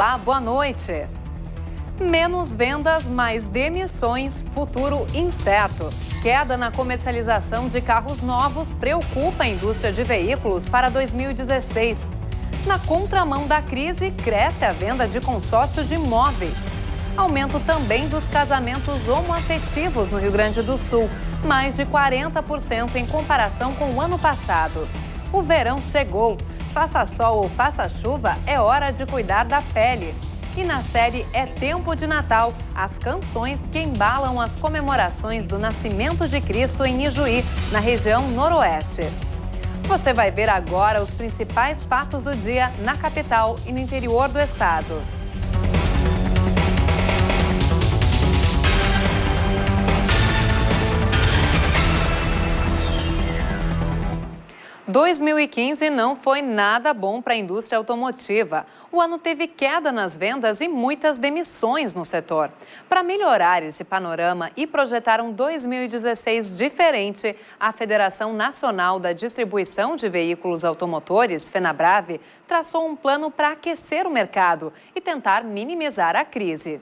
Olá, boa noite. Menos vendas, mais demissões, futuro incerto. Queda na comercialização de carros novos preocupa a indústria de veículos para 2016. Na contramão da crise, cresce a venda de consórcios de imóveis. Aumento também dos casamentos homoafetivos no Rio Grande do Sul, mais de 40% em comparação com o ano passado. O verão chegou. Faça sol ou faça chuva, é hora de cuidar da pele. E na série É Tempo de Natal, as canções que embalam as comemorações do nascimento de Cristo em Ijuí, na região noroeste. Você vai ver agora os principais fatos do dia na capital e no interior do estado. 2015 não foi nada bom para a indústria automotiva. O ano teve queda nas vendas e muitas demissões no setor. Para melhorar esse panorama e projetar um 2016 diferente, a Federação Nacional da Distribuição de Veículos Automotores, FenaBrave, traçou um plano para aquecer o mercado e tentar minimizar a crise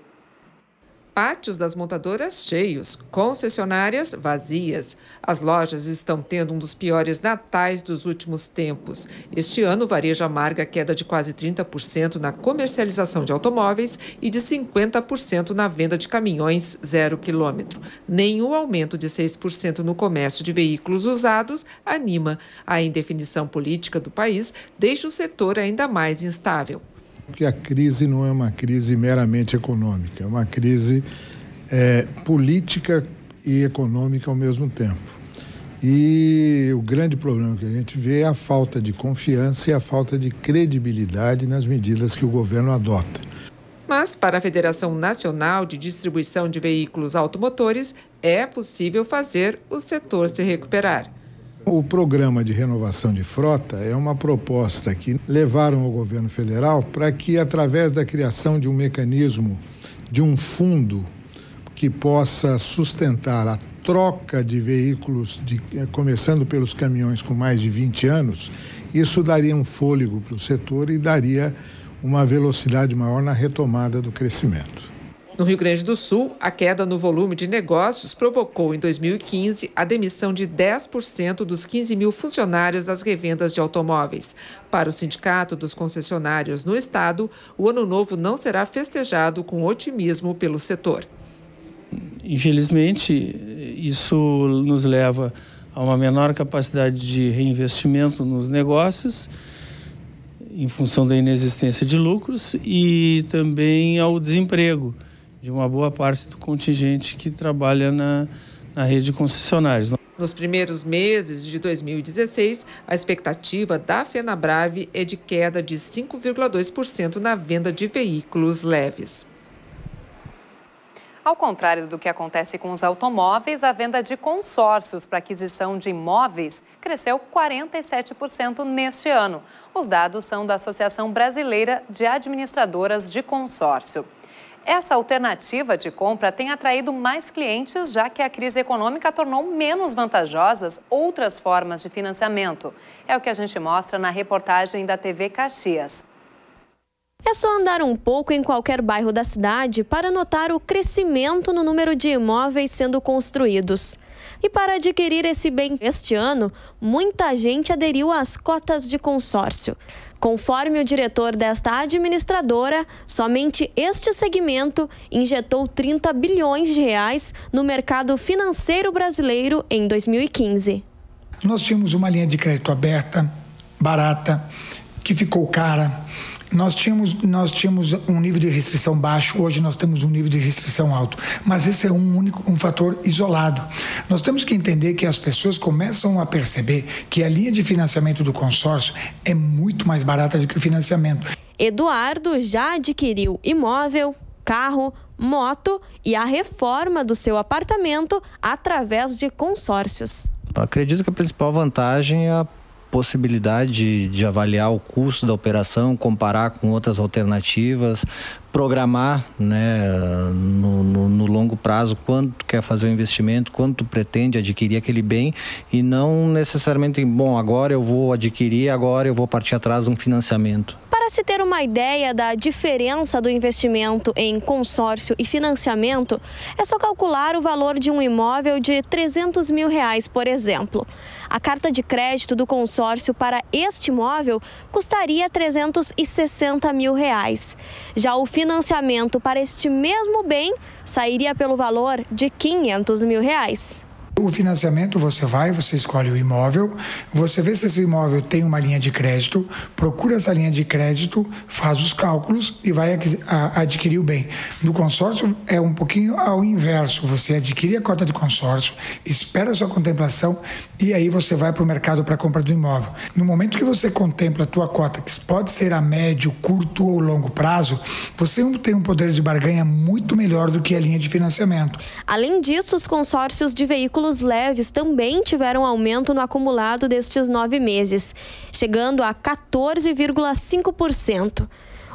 pátios das montadoras cheios, concessionárias vazias. As lojas estão tendo um dos piores natais dos últimos tempos. Este ano, o varejo amarga queda de quase 30% na comercialização de automóveis e de 50% na venda de caminhões zero quilômetro. O aumento de 6% no comércio de veículos usados anima. A indefinição política do país deixa o setor ainda mais instável que a crise não é uma crise meramente econômica, é uma crise é, política e econômica ao mesmo tempo. E o grande problema que a gente vê é a falta de confiança e a falta de credibilidade nas medidas que o governo adota. Mas, para a Federação Nacional de Distribuição de Veículos Automotores, é possível fazer o setor se recuperar. O programa de renovação de frota é uma proposta que levaram ao governo federal para que, através da criação de um mecanismo, de um fundo que possa sustentar a troca de veículos, de, eh, começando pelos caminhões com mais de 20 anos, isso daria um fôlego para o setor e daria uma velocidade maior na retomada do crescimento. No Rio Grande do Sul, a queda no volume de negócios provocou em 2015 a demissão de 10% dos 15 mil funcionários das revendas de automóveis. Para o Sindicato dos Concessionários no Estado, o Ano Novo não será festejado com otimismo pelo setor. Infelizmente, isso nos leva a uma menor capacidade de reinvestimento nos negócios em função da inexistência de lucros e também ao desemprego de uma boa parte do contingente que trabalha na, na rede de concessionários. Nos primeiros meses de 2016, a expectativa da FenaBrave é de queda de 5,2% na venda de veículos leves. Ao contrário do que acontece com os automóveis, a venda de consórcios para aquisição de imóveis cresceu 47% neste ano. Os dados são da Associação Brasileira de Administradoras de Consórcio. Essa alternativa de compra tem atraído mais clientes, já que a crise econômica tornou menos vantajosas outras formas de financiamento. É o que a gente mostra na reportagem da TV Caxias. É só andar um pouco em qualquer bairro da cidade para notar o crescimento no número de imóveis sendo construídos. E para adquirir esse bem este ano, muita gente aderiu às cotas de consórcio. Conforme o diretor desta administradora, somente este segmento injetou 30 bilhões de reais no mercado financeiro brasileiro em 2015. Nós tínhamos uma linha de crédito aberta, barata, que ficou cara nós tínhamos, nós tínhamos um nível de restrição baixo, hoje nós temos um nível de restrição alto. Mas esse é um único, um fator isolado. Nós temos que entender que as pessoas começam a perceber que a linha de financiamento do consórcio é muito mais barata do que o financiamento. Eduardo já adquiriu imóvel, carro, moto e a reforma do seu apartamento através de consórcios. acredito que a principal vantagem é a possibilidade de, avaliar o custo da operação, comparar com outras alternativas, programar né, no, no, no, longo prazo quanto quer fazer o investimento, quanto pretende adquirir aquele bem e não necessariamente, bom, agora eu vou adquirir, agora eu vou partir atrás de um financiamento. Para se ter uma ideia da diferença do investimento em consórcio e financiamento, é só calcular o valor de um imóvel de 300 mil reais, por exemplo. A carta de crédito do consórcio para este imóvel custaria 360 mil reais. Já o financiamento para este mesmo bem sairia pelo valor de 500 mil reais. O financiamento você vai, você escolhe o imóvel, você vê se esse imóvel tem uma linha de crédito, procura essa linha de crédito, faz os cálculos e vai adquirir o bem. No consórcio é um pouquinho ao inverso, você adquire a cota de consórcio, espera a sua contemplação e aí você vai para o mercado para compra do imóvel. No momento que você contempla a tua cota, que pode ser a médio, curto ou longo prazo, você tem um poder de barganha muito melhor do que a linha de financiamento. Além disso, os consórcios de veículos leves também tiveram aumento no acumulado destes nove meses, chegando a 14,5%.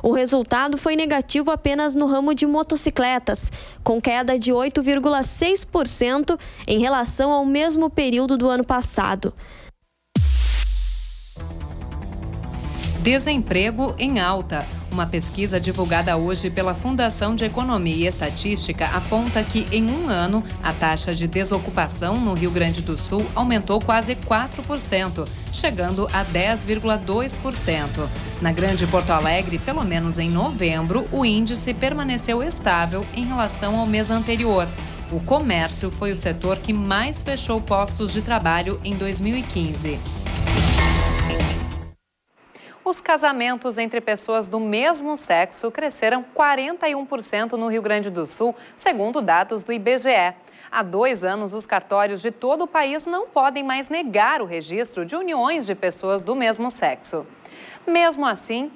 O resultado foi negativo apenas no ramo de motocicletas, com queda de 8,6% em relação ao mesmo período do ano passado. Desemprego em alta. Uma pesquisa divulgada hoje pela Fundação de Economia e Estatística aponta que, em um ano, a taxa de desocupação no Rio Grande do Sul aumentou quase 4%, chegando a 10,2%. Na Grande Porto Alegre, pelo menos em novembro, o índice permaneceu estável em relação ao mês anterior. O comércio foi o setor que mais fechou postos de trabalho em 2015. Os casamentos entre pessoas do mesmo sexo cresceram 41% no Rio Grande do Sul, segundo dados do IBGE. Há dois anos, os cartórios de todo o país não podem mais negar o registro de uniões de pessoas do mesmo sexo. Mesmo assim,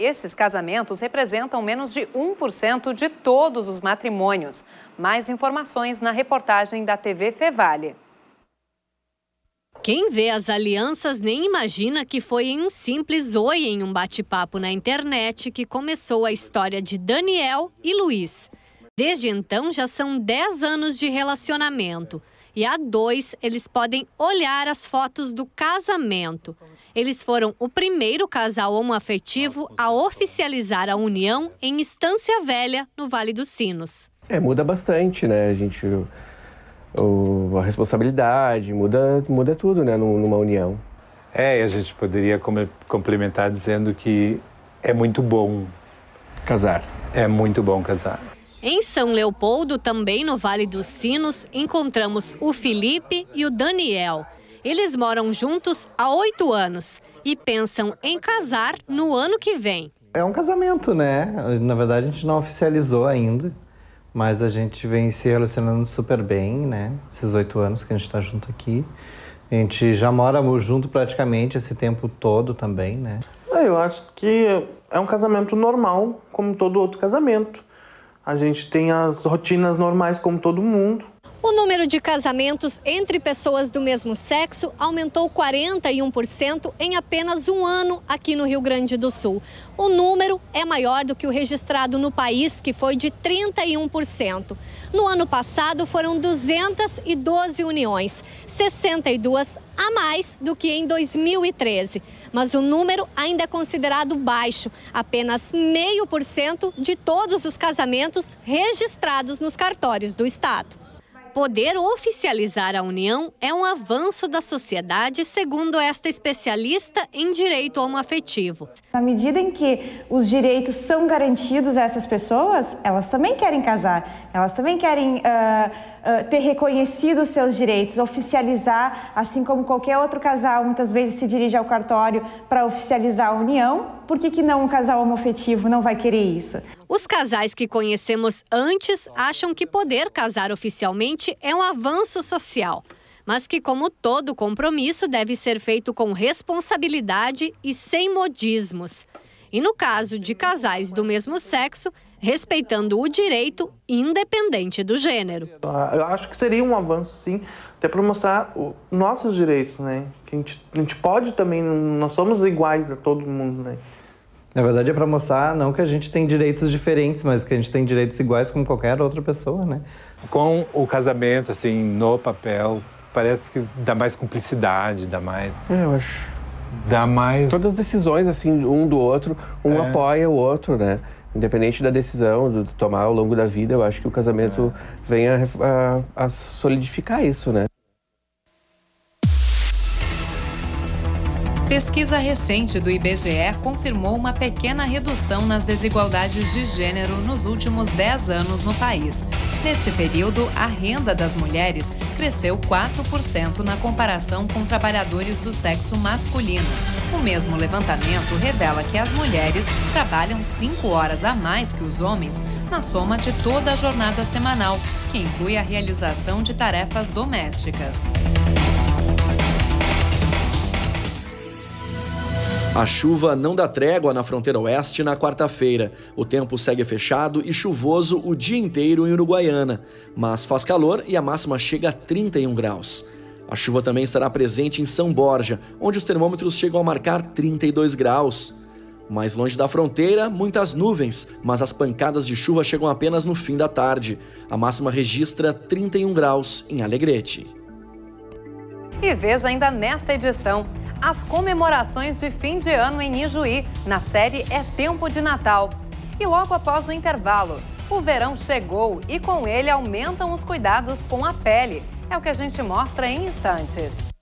esses casamentos representam menos de 1% de todos os matrimônios. Mais informações na reportagem da TV Fevale. Quem vê as alianças nem imagina que foi em um simples oi em um bate-papo na internet que começou a história de Daniel e Luiz. Desde então já são 10 anos de relacionamento e há dois eles podem olhar as fotos do casamento. Eles foram o primeiro casal homoafetivo a oficializar a união em Estância Velha, no Vale dos Sinos. É, muda bastante, né? A gente o, a responsabilidade, muda, muda tudo né, numa união. É, e a gente poderia complementar dizendo que é muito bom casar. É muito bom casar. Em São Leopoldo, também no Vale dos Sinos, encontramos o Felipe e o Daniel. Eles moram juntos há oito anos e pensam em casar no ano que vem. É um casamento, né? Na verdade, a gente não oficializou ainda. Mas a gente vem se relacionando super bem, né? Esses oito anos que a gente está junto aqui. A gente já mora junto praticamente esse tempo todo também, né? É, eu acho que é um casamento normal, como todo outro casamento. A gente tem as rotinas normais como todo mundo. O número de casamentos entre pessoas do mesmo sexo aumentou 41% em apenas um ano aqui no Rio Grande do Sul. O número é maior do que o registrado no país, que foi de 31%. No ano passado, foram 212 uniões, 62 a mais do que em 2013. Mas o número ainda é considerado baixo, apenas meio por cento de todos os casamentos registrados nos cartórios do Estado. Poder oficializar a união é um avanço da sociedade, segundo esta especialista em direito homoafetivo. Na medida em que os direitos são garantidos a essas pessoas, elas também querem casar, elas também querem uh, uh, ter reconhecido os seus direitos, oficializar, assim como qualquer outro casal muitas vezes se dirige ao cartório para oficializar a união. Por que, que não um casal homoafetivo não vai querer isso? Os casais que conhecemos antes acham que poder casar oficialmente é um avanço social mas que, como todo compromisso, deve ser feito com responsabilidade e sem modismos. E no caso de casais do mesmo sexo, respeitando o direito independente do gênero. Eu acho que seria um avanço, sim, até para mostrar os nossos direitos, né? Que a gente, a gente pode também, nós somos iguais a todo mundo, né? Na verdade é para mostrar não que a gente tem direitos diferentes, mas que a gente tem direitos iguais como qualquer outra pessoa, né? Com o casamento, assim, no papel, parece que dá mais cumplicidade, dá mais... É, eu acho dá mais. Todas as decisões, assim, um do outro, um é. apoia o outro, né? Independente da decisão de tomar ao longo da vida, eu acho que o casamento é. vem a, a, a solidificar isso, né? Pesquisa recente do IBGE confirmou uma pequena redução nas desigualdades de gênero nos últimos 10 anos no país. Neste período, a renda das mulheres cresceu 4% na comparação com trabalhadores do sexo masculino. O mesmo levantamento revela que as mulheres trabalham 5 horas a mais que os homens na soma de toda a jornada semanal, que inclui a realização de tarefas domésticas. A chuva não dá trégua na fronteira oeste na quarta-feira. O tempo segue fechado e chuvoso o dia inteiro em Uruguaiana, mas faz calor e a máxima chega a 31 graus. A chuva também estará presente em São Borja, onde os termômetros chegam a marcar 32 graus. Mais longe da fronteira, muitas nuvens, mas as pancadas de chuva chegam apenas no fim da tarde. A máxima registra 31 graus em Alegrete. E veja ainda nesta edição as comemorações de fim de ano em Ijuí, na série É Tempo de Natal. E logo após o intervalo, o verão chegou e com ele aumentam os cuidados com a pele. É o que a gente mostra em instantes.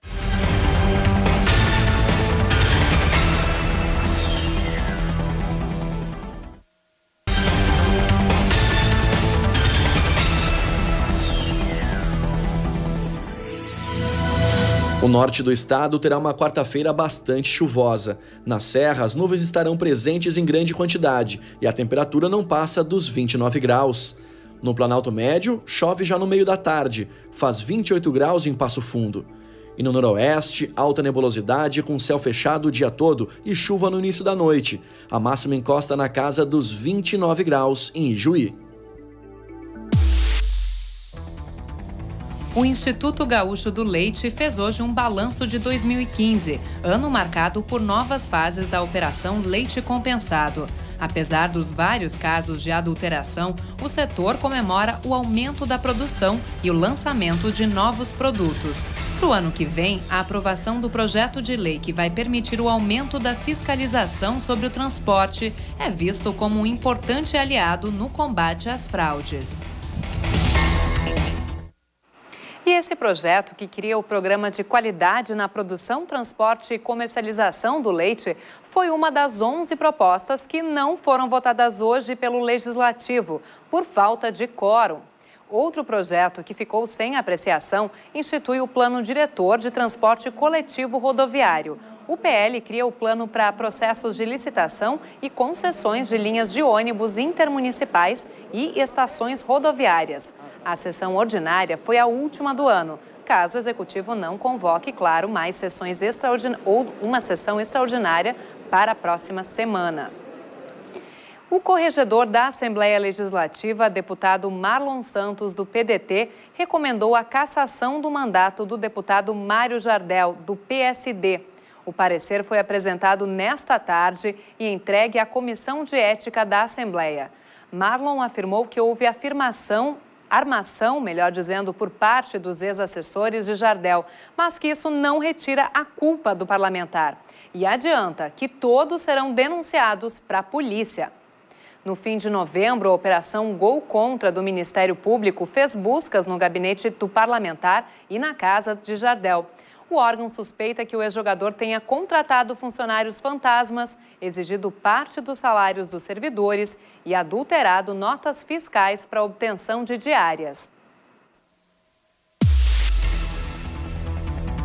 O norte do estado terá uma quarta-feira bastante chuvosa. Na serra, as nuvens estarão presentes em grande quantidade e a temperatura não passa dos 29 graus. No Planalto Médio, chove já no meio da tarde, faz 28 graus em Passo Fundo. E no noroeste, alta nebulosidade com céu fechado o dia todo e chuva no início da noite. A máxima encosta na casa dos 29 graus em Ijuí. O Instituto Gaúcho do Leite fez hoje um balanço de 2015, ano marcado por novas fases da Operação Leite Compensado. Apesar dos vários casos de adulteração, o setor comemora o aumento da produção e o lançamento de novos produtos. Para o ano que vem, a aprovação do projeto de lei que vai permitir o aumento da fiscalização sobre o transporte é visto como um importante aliado no combate às fraudes. E esse projeto, que cria o programa de qualidade na produção, transporte e comercialização do leite, foi uma das 11 propostas que não foram votadas hoje pelo Legislativo, por falta de quórum. Outro projeto que ficou sem apreciação institui o Plano Diretor de Transporte Coletivo Rodoviário. O PL cria o plano para processos de licitação e concessões de linhas de ônibus intermunicipais e estações rodoviárias. A sessão ordinária foi a última do ano, caso o executivo não convoque, claro, mais sessões extraordinárias ou uma sessão extraordinária para a próxima semana. O corregedor da Assembleia Legislativa, deputado Marlon Santos, do PDT, recomendou a cassação do mandato do deputado Mário Jardel, do PSD. O parecer foi apresentado nesta tarde e entregue à Comissão de Ética da Assembleia. Marlon afirmou que houve afirmação armação, melhor dizendo, por parte dos ex-assessores de Jardel, mas que isso não retira a culpa do parlamentar. E adianta que todos serão denunciados para a polícia. No fim de novembro, a Operação Gol Contra do Ministério Público fez buscas no gabinete do parlamentar e na casa de Jardel. O órgão suspeita que o ex-jogador tenha contratado funcionários fantasmas, exigido parte dos salários dos servidores e adulterado notas fiscais para obtenção de diárias.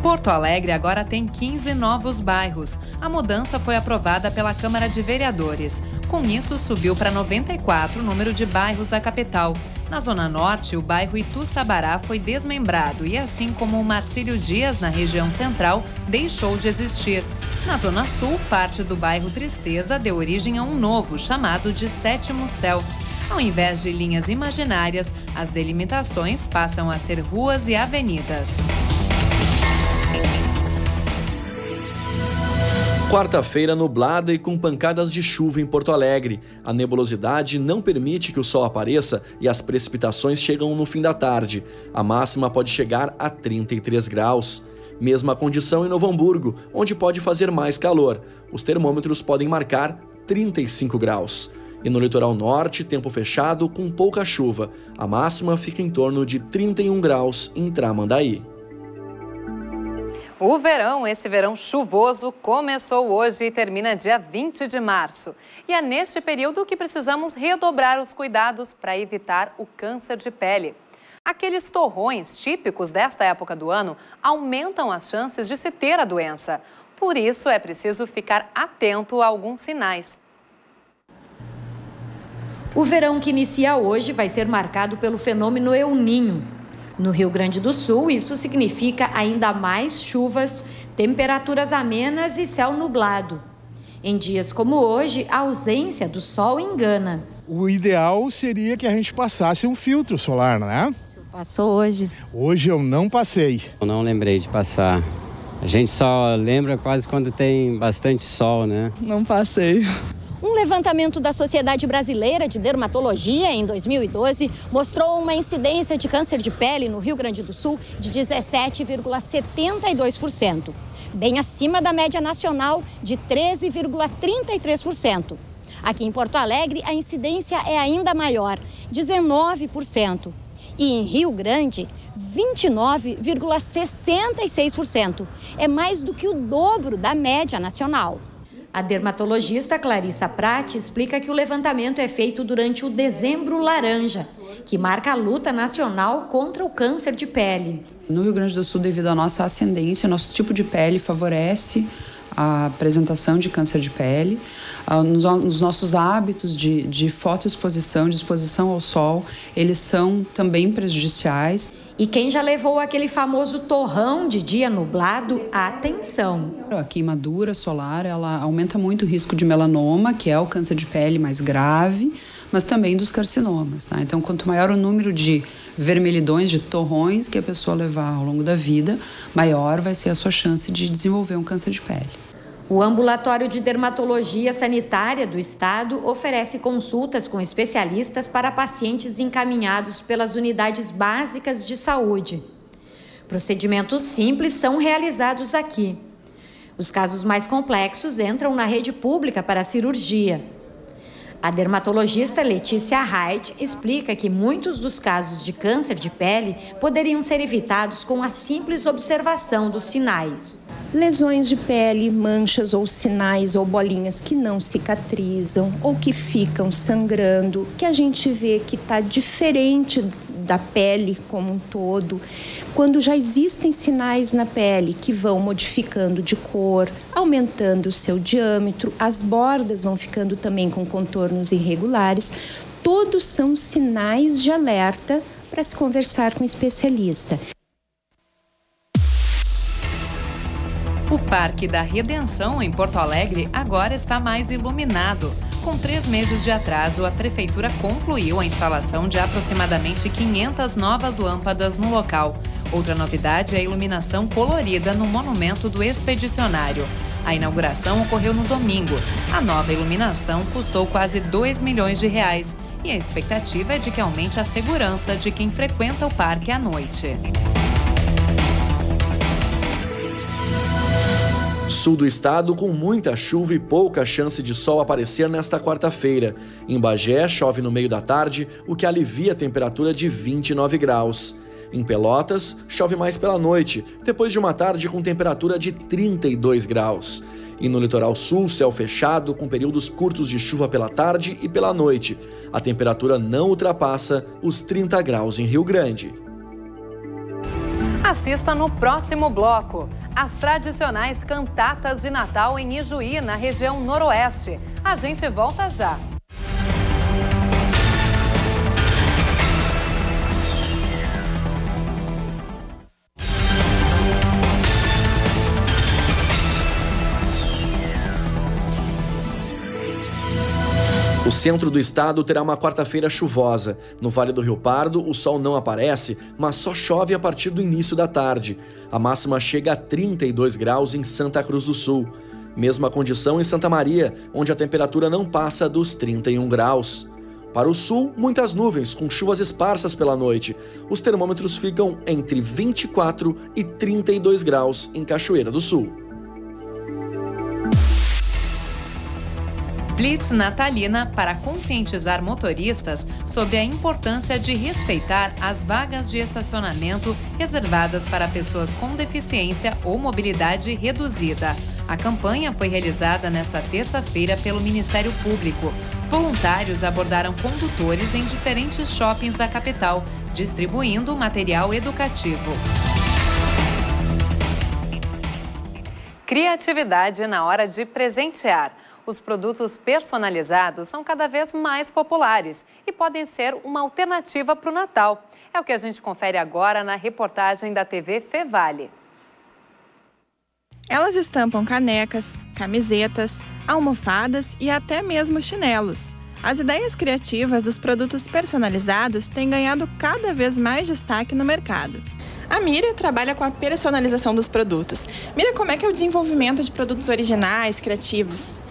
Porto Alegre agora tem 15 novos bairros. A mudança foi aprovada pela Câmara de Vereadores. Com isso, subiu para 94 o número de bairros da capital. Na Zona Norte, o bairro Ituçabará foi desmembrado e, assim como o Marcílio Dias, na região central, deixou de existir. Na Zona Sul, parte do bairro Tristeza deu origem a um novo, chamado de Sétimo Céu. Ao invés de linhas imaginárias, as delimitações passam a ser ruas e avenidas. Quarta-feira nublada e com pancadas de chuva em Porto Alegre. A nebulosidade não permite que o sol apareça e as precipitações chegam no fim da tarde. A máxima pode chegar a 33 graus. Mesma condição em Novo Hamburgo, onde pode fazer mais calor. Os termômetros podem marcar 35 graus. E no litoral norte, tempo fechado com pouca chuva. A máxima fica em torno de 31 graus em Tramandaí. O verão, esse verão chuvoso, começou hoje e termina dia 20 de março. E é neste período que precisamos redobrar os cuidados para evitar o câncer de pele. Aqueles torrões típicos desta época do ano aumentam as chances de se ter a doença. Por isso, é preciso ficar atento a alguns sinais. O verão que inicia hoje vai ser marcado pelo fenômeno El Ninho. No Rio Grande do Sul, isso significa ainda mais chuvas, temperaturas amenas e céu nublado. Em dias como hoje, a ausência do sol engana. O ideal seria que a gente passasse um filtro solar, né? Passou hoje? Hoje eu não passei. Eu não lembrei de passar. A gente só lembra quase quando tem bastante sol, né? Não passei. Um levantamento da Sociedade Brasileira de Dermatologia em 2012 mostrou uma incidência de câncer de pele no Rio Grande do Sul de 17,72%, bem acima da média nacional de 13,33%. Aqui em Porto Alegre, a incidência é ainda maior, 19%. E em Rio Grande, 29,66%. É mais do que o dobro da média nacional. A dermatologista Clarissa Prati explica que o levantamento é feito durante o Dezembro Laranja, que marca a luta nacional contra o câncer de pele. No Rio Grande do Sul, devido à nossa ascendência, nosso tipo de pele favorece a apresentação de câncer de pele, ah, nos nossos hábitos de, de fotoexposição, de exposição ao sol, eles são também prejudiciais. E quem já levou aquele famoso torrão de dia nublado, atenção. A queimadura solar, ela aumenta muito o risco de melanoma, que é o câncer de pele mais grave, mas também dos carcinomas. Tá? Então, quanto maior o número de vermelhidões, de torrões que a pessoa levar ao longo da vida, maior vai ser a sua chance de desenvolver um câncer de pele. O Ambulatório de Dermatologia Sanitária do Estado oferece consultas com especialistas para pacientes encaminhados pelas unidades básicas de saúde. Procedimentos simples são realizados aqui. Os casos mais complexos entram na rede pública para cirurgia. A dermatologista Letícia Haidt explica que muitos dos casos de câncer de pele poderiam ser evitados com a simples observação dos sinais lesões de pele, manchas ou sinais ou bolinhas que não cicatrizam ou que ficam sangrando, que a gente vê que está diferente da pele como um todo, quando já existem sinais na pele que vão modificando de cor, aumentando o seu diâmetro, as bordas vão ficando também com contornos irregulares, todos são sinais de alerta para se conversar com o especialista. Parque da Redenção, em Porto Alegre, agora está mais iluminado. Com três meses de atraso, a Prefeitura concluiu a instalação de aproximadamente 500 novas lâmpadas no local. Outra novidade é a iluminação colorida no Monumento do Expedicionário. A inauguração ocorreu no domingo. A nova iluminação custou quase 2 milhões de reais e a expectativa é de que aumente a segurança de quem frequenta o parque à noite. Sul do estado com muita chuva e pouca chance de sol aparecer nesta quarta-feira. Em Bagé, chove no meio da tarde, o que alivia a temperatura de 29 graus. Em Pelotas, chove mais pela noite, depois de uma tarde com temperatura de 32 graus. E no litoral sul, céu fechado, com períodos curtos de chuva pela tarde e pela noite. A temperatura não ultrapassa os 30 graus em Rio Grande. Assista no próximo bloco as tradicionais cantatas de Natal em Ijuí, na região noroeste. A gente volta já. O centro do estado terá uma quarta-feira chuvosa. No Vale do Rio Pardo, o sol não aparece, mas só chove a partir do início da tarde. A máxima chega a 32 graus em Santa Cruz do Sul. Mesma condição em Santa Maria, onde a temperatura não passa dos 31 graus. Para o sul, muitas nuvens, com chuvas esparsas pela noite. Os termômetros ficam entre 24 e 32 graus em Cachoeira do Sul. Blitz natalina para conscientizar motoristas sobre a importância de respeitar as vagas de estacionamento reservadas para pessoas com deficiência ou mobilidade reduzida. A campanha foi realizada nesta terça-feira pelo Ministério Público. Voluntários abordaram condutores em diferentes shoppings da capital, distribuindo material educativo. Criatividade na hora de presentear. Os produtos personalizados são cada vez mais populares e podem ser uma alternativa para o Natal. É o que a gente confere agora na reportagem da TV Fevale. Elas estampam canecas, camisetas, almofadas e até mesmo chinelos. As ideias criativas dos produtos personalizados têm ganhado cada vez mais destaque no mercado. A Mira trabalha com a personalização dos produtos. Mira, como é que é o desenvolvimento de produtos originais, criativos?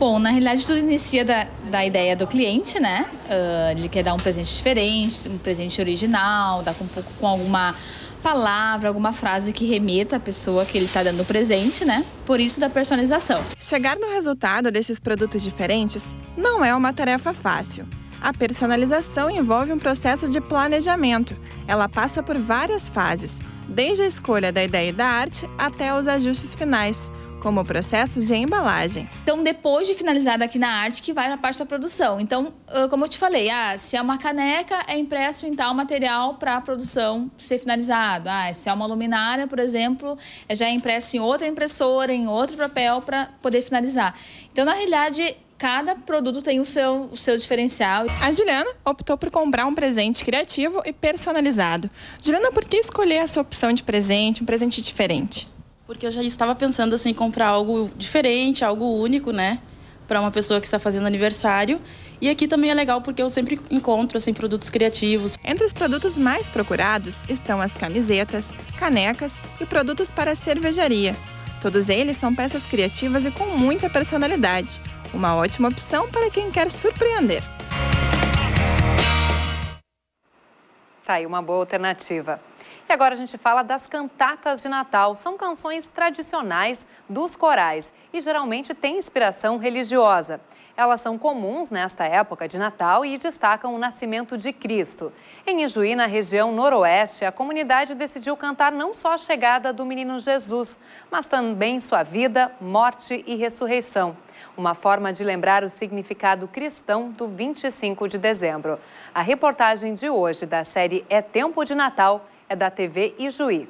Bom, na realidade tudo inicia da, da ideia do cliente, né? Uh, ele quer dar um presente diferente, um presente original, dar com com alguma palavra, alguma frase que remeta à pessoa que ele está dando o presente, né? Por isso da personalização. Chegar no resultado desses produtos diferentes não é uma tarefa fácil. A personalização envolve um processo de planejamento. Ela passa por várias fases, desde a escolha da ideia e da arte até os ajustes finais como o processo de embalagem. Então, depois de finalizado aqui na arte, que vai na parte da produção. Então, como eu te falei, ah, se é uma caneca, é impresso em tal material para a produção ser finalizado. Ah, se é uma luminária, por exemplo, é já impresso em outra impressora, em outro papel para poder finalizar. Então, na realidade, cada produto tem o seu, o seu diferencial. A Juliana optou por comprar um presente criativo e personalizado. Juliana, por que escolher essa opção de presente, um presente diferente? Porque eu já estava pensando assim em comprar algo diferente, algo único, né, para uma pessoa que está fazendo aniversário. E aqui também é legal porque eu sempre encontro assim produtos criativos. Entre os produtos mais procurados estão as camisetas, canecas e produtos para cervejaria. Todos eles são peças criativas e com muita personalidade. Uma ótima opção para quem quer surpreender. Tá aí uma boa alternativa. E agora a gente fala das cantatas de Natal. São canções tradicionais dos corais e geralmente têm inspiração religiosa. Elas são comuns nesta época de Natal e destacam o nascimento de Cristo. Em Ijuí, na região noroeste, a comunidade decidiu cantar não só a chegada do menino Jesus, mas também sua vida, morte e ressurreição. Uma forma de lembrar o significado cristão do 25 de dezembro. A reportagem de hoje da série É Tempo de Natal é da TV Ijuí.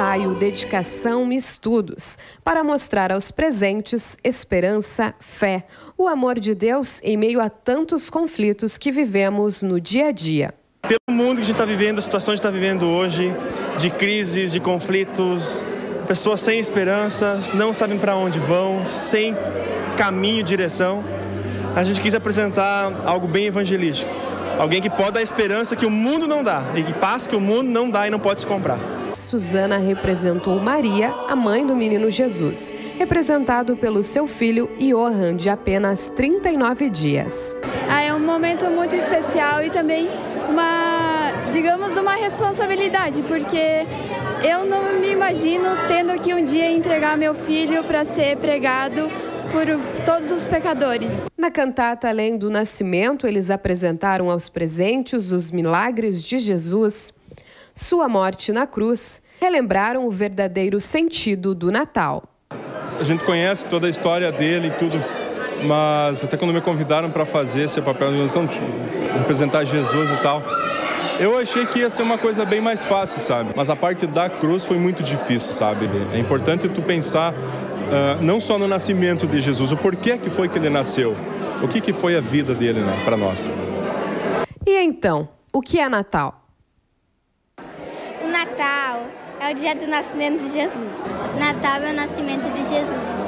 Ensaio, dedicação e estudos para mostrar aos presentes esperança, fé, o amor de Deus em meio a tantos conflitos que vivemos no dia a dia. Pelo mundo que a gente está vivendo, a situação que está vivendo hoje, de crises, de conflitos, pessoas sem esperanças, não sabem para onde vão, sem caminho, direção, a gente quis apresentar algo bem evangelístico. Alguém que pode dar esperança que o mundo não dá e que paz que o mundo não dá e não pode se comprar. Susana representou Maria, a mãe do menino Jesus, representado pelo seu filho Johan, de apenas 39 dias. Ah, é um momento muito especial e também uma, digamos, uma responsabilidade, porque eu não me imagino tendo que um dia entregar meu filho para ser pregado por todos os pecadores. Na cantata Além do Nascimento, eles apresentaram aos presentes os milagres de Jesus sua morte na cruz, relembraram o verdadeiro sentido do Natal. A gente conhece toda a história dele e tudo, mas até quando me convidaram para fazer esse papel de representar Jesus e tal, eu achei que ia ser uma coisa bem mais fácil, sabe? Mas a parte da cruz foi muito difícil, sabe? É importante tu pensar uh, não só no nascimento de Jesus, o porquê que foi que ele nasceu, o que, que foi a vida dele né, para nós. E então, o que é Natal? Natal é o dia do nascimento de Jesus. Natal é o nascimento de Jesus.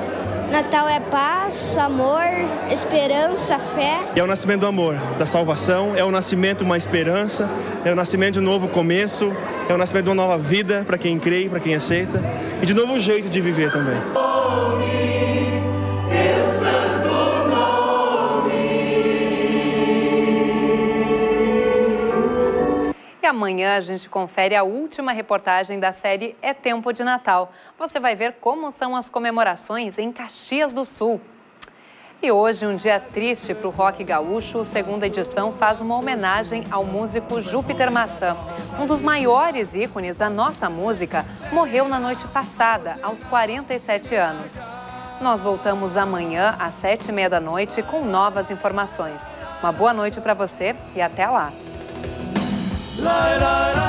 Natal é paz, amor, esperança, fé. É o nascimento do amor, da salvação, é o nascimento de uma esperança, é o nascimento de um novo começo, é o nascimento de uma nova vida para quem crê, para quem aceita e de novo jeito de viver também. Amanhã a gente confere a última reportagem da série É Tempo de Natal. Você vai ver como são as comemorações em Caxias do Sul. E hoje, um dia triste para o rock gaúcho, a segunda edição faz uma homenagem ao músico Júpiter Maçã. Um dos maiores ícones da nossa música morreu na noite passada, aos 47 anos. Nós voltamos amanhã às sete e meia da noite com novas informações. Uma boa noite para você e até lá. la la la.